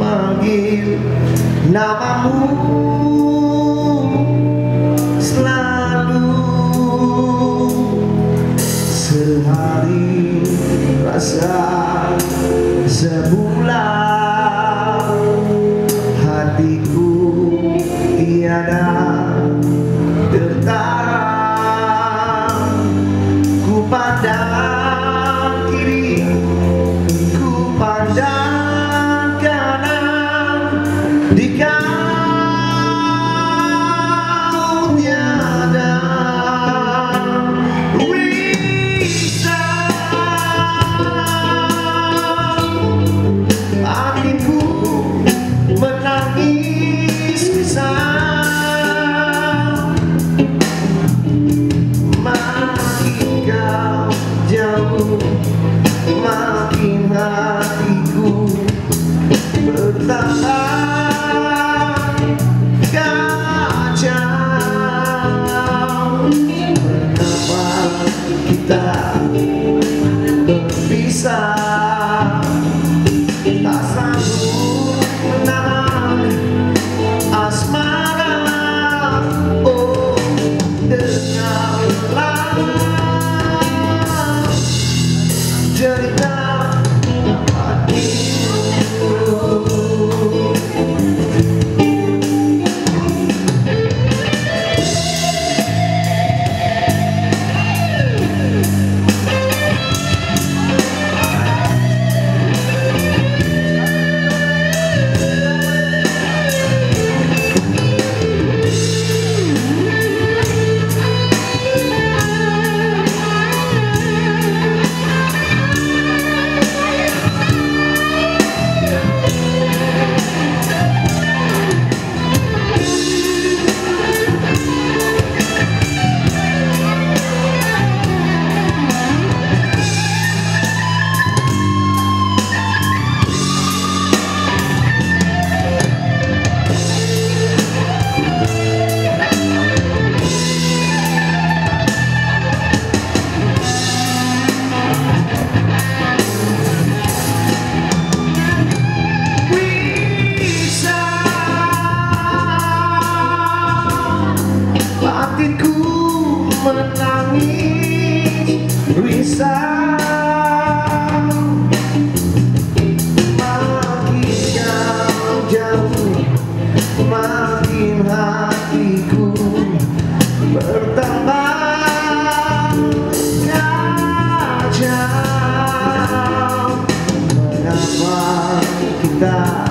magil na mamuhay xa. Ta xa menangis risau Makin jauh jauh makin hatiku bertambah. Kacau Mengapa kita